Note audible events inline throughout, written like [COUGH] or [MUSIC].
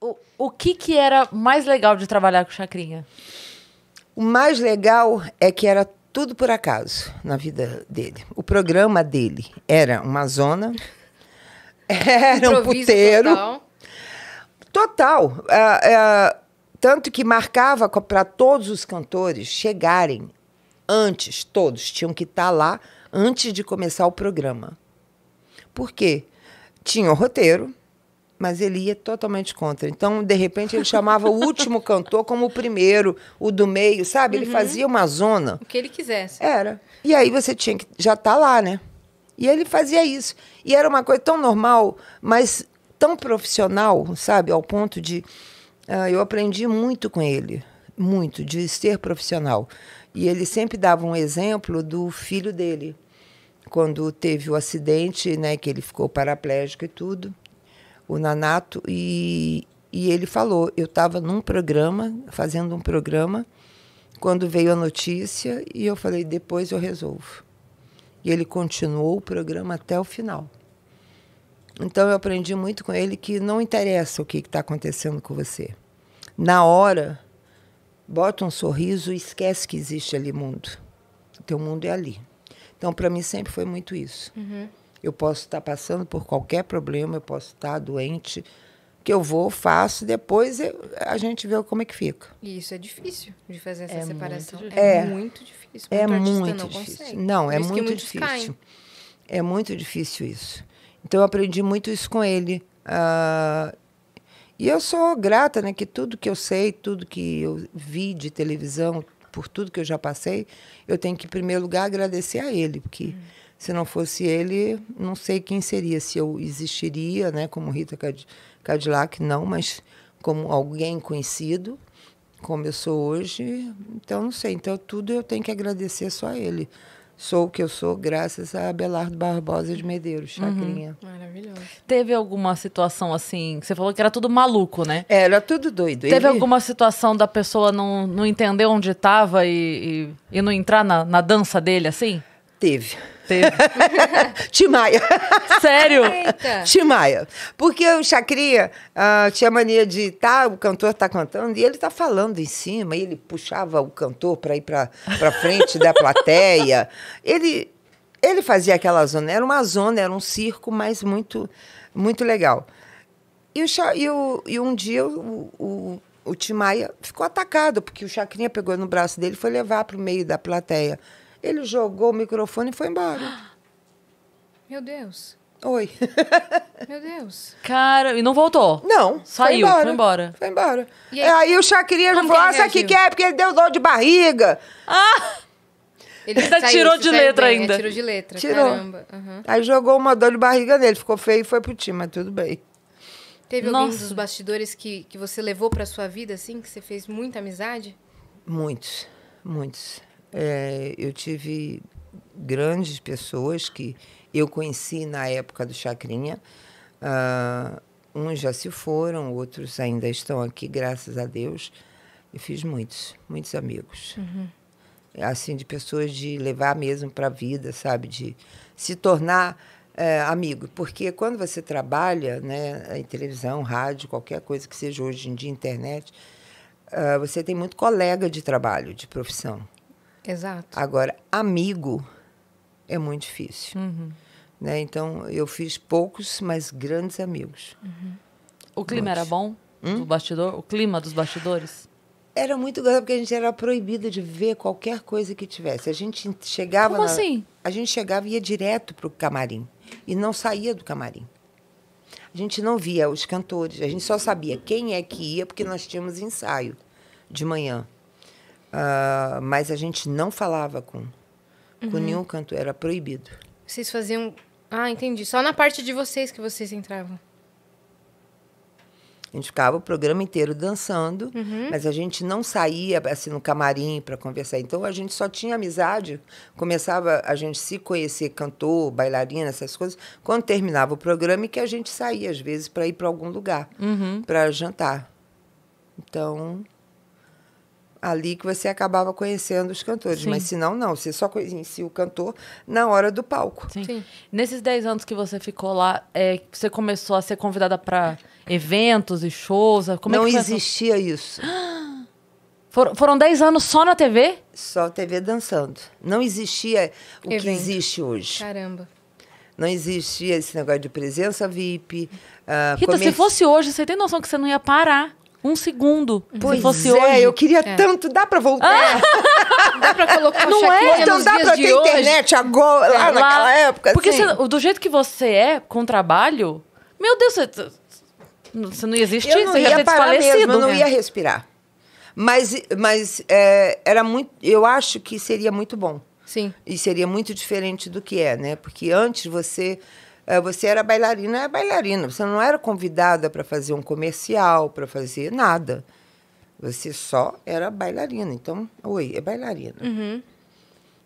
O, o que, que era mais legal de trabalhar com o Chacrinha? O mais legal é que era tudo por acaso na vida dele. O programa dele era uma zona, [LAUGHS] era um puteiro. total. Total. É, é, tanto que marcava para todos os cantores chegarem antes, todos tinham que estar lá antes de começar o programa. Por quê? Tinha o roteiro, mas ele ia totalmente contra. Então, de repente, ele chamava o último cantor como o primeiro, o do meio, sabe? Ele fazia uma zona. O que ele quisesse. Era. E aí você tinha que já tá lá, né? E ele fazia isso. E era uma coisa tão normal, mas tão profissional, sabe? Ao ponto de. ah, eu aprendi muito com ele, muito, de ser profissional. E ele sempre dava um exemplo do filho dele, quando teve o acidente, né? Que ele ficou paraplégico e tudo, o Nanato. E, e ele falou: eu estava num programa, fazendo um programa quando veio a notícia e eu falei, depois eu resolvo. E ele continuou o programa até o final. Então eu aprendi muito com ele que não interessa o que está acontecendo com você. Na hora, bota um sorriso e esquece que existe ali mundo. O teu mundo é ali. Então, para mim, sempre foi muito isso. Eu posso estar passando por qualquer problema, eu posso estar doente, que eu vou, faço, depois eu- a gente vê como é que fica. E isso é difícil de fazer essa É muito separação. difícil. É, É. muito difícil. É artista muito não difícil. consegue. Não, é muito difícil. caem. É muito difícil isso. Então eu aprendi muito isso com ele. Ah, e eu sou grata, né, que tudo que eu sei, tudo que eu vi de televisão, por tudo que eu já passei, eu tenho que, em primeiro lugar, agradecer a ele, porque se não fosse ele, não sei quem seria, se eu existiria, né, como Rita Cad- Cadillac, não, mas como alguém conhecido, como eu sou hoje, então não sei. Então tudo eu tenho que agradecer só a ele. Sou o que eu sou graças a Abelardo Barbosa de Medeiros, Chacrinha. Maravilhoso. Teve alguma situação assim? Você falou que era tudo maluco, né? Era tudo doido. Teve Ele- alguma situação da pessoa não, não entender onde estava e, e, e não entrar na, na dança dele, assim? Teve. Teve. [LAUGHS] Timaya. Sério? Eita! Timaya. Porque o Chacria ah, tinha mania de tá, o cantor tá cantando e ele tá falando em cima, e ele puxava o cantor para ir para frente da plateia. Ele ele fazia aquela zona, era uma zona, era um circo, mas muito muito legal. E, o, e, o- e um dia o, o, o Timaya ficou atacado, porque o Chacrinha pegou no braço dele e foi levar para o meio da plateia. Ele jogou o microfone e foi embora. [GASPS] Meu Deus. Oi. [LAUGHS] Meu Deus. Cara, e não voltou? Não. Saiu, foi embora. foi embora. Foi embora. E aí? aí? o Chacrinha já falou: que ah, sabe o que, que é? Porque ele deu dor de barriga. Ele Ainda saiu, tirou de letra bem, ainda. é, Tirou de letra. Tirou. Caramba. aham. Aí jogou uma dor de barriga nele. Ficou feio e foi pro time, mas tudo bem. Teve Nossa. dos bastidores que, que você levou pra sua vida, assim? Que você fez muita amizade? Muitos, muitos. É, eu tive grandes pessoas que eu conheci na época do Chacrinha. Ah, uns já se foram, outros ainda estão aqui, graças a Deus. Eu fiz muitos, muitos amigos. Assim, de pessoas de levar mesmo para a vida, sabe? De se tornar é, amigo. Porque quando você trabalha né, em televisão, rádio, qualquer coisa que seja hoje em dia, internet, ah, você tem muito colega de trabalho, de profissão. Exato. Agora, amigo é muito difícil. Né? Então, eu fiz poucos, mas grandes amigos. O clima era bom? Hum? Do bastidor? O clima dos bastidores? Era muito engraçado porque a gente era proibido de ver qualquer coisa que tivesse. A gente chegava. Como na- assim? A gente chegava e ia direto para o camarim. E não saía do camarim. A gente não via os cantores. A gente só sabia quem é que ia, porque nós tínhamos ensaio de manhã. Ah, mas a gente não falava com, Uhum. com nenhum cantor. Era proibido. Vocês faziam. Ah, entendi. Só na parte de vocês que vocês entravam. A gente ficava o programa inteiro dançando, mas a gente não saía assim no camarim para conversar. Então a gente só tinha amizade, começava a gente se conhecer, cantor, bailarina, essas coisas, quando terminava o programa e que a gente saía às vezes para ir para algum lugar, para jantar. Então ali que você acabava conhecendo os cantores, Sim. mas se não, não, você só conhecia o cantor na hora do palco. Sim. Sim. Nesses 10 anos que você ficou lá, é, você começou a ser convidada para eventos e shows? Como é não que foi essa- existia isso. For- [GASPS] foram 10 anos só na TV? Só TV dançando. Não existia o que Evento. existe hoje. Caramba. Não existia esse negócio de presença VIP. ah, Rita, se comer- fosse hoje, você tem noção que você não ia parar um segundo. Pois se fosse é, hoje. eu queria É. tanto. Dá pra voltar? [LAUGHS] Dá pra colocar Não é? Então dá pra ter hoje? internet agora, lá Lá- naquela época? Porque assim? você- do jeito que você é, com trabalho, meu Deus, você, você não ia existir, eu não você ia ia ter parar mesmo, eu não É. ia respirar. Mas, mas é, era muito. Eu acho que seria muito bom. Sim. E seria muito diferente do que é, né? Porque antes você você era bailarina, é bailarina. Você não era convidada para fazer um comercial, para fazer nada. Você só era bailarina. Então, oi, é bailarina. Uhum.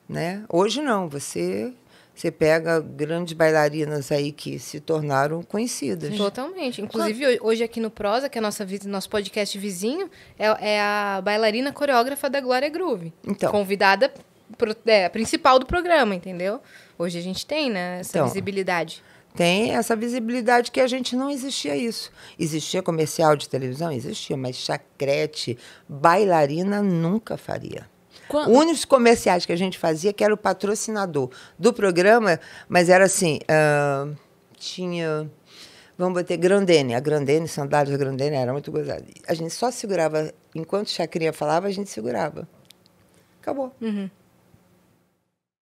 Né? Hoje não, você você pega grandes bailarinas aí que se tornaram conhecidas. Totalmente. Inclusive, ho- hoje aqui no Prosa, que é a nossa, nosso podcast vizinho, é, é a bailarina coreógrafa da Glória Groove. Então. Convidada pro- é, principal do programa, entendeu? Hoje a gente tem, né, essa Então. visibilidade. Tem essa visibilidade que a gente não existia isso. Existia comercial de televisão? Existia, mas chacrete, bailarina nunca faria. Quando- Únicos comerciais que a gente fazia, que era o patrocinador do programa, mas era assim, ah, tinha, vamos botar Grandene, a Grandene, sandálias Grandene, era muito gozada. A gente só segurava, enquanto Chacrinha falava, a gente segurava. Acabou. Uhum.